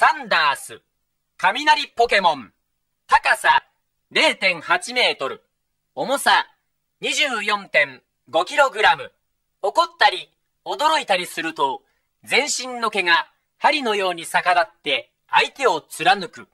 サンダース、雷ポケモン、高さ0.8メートル、重さ 24.5kg。怒ったり、驚いたりすると、全身の毛が針のように逆立って相手を貫く。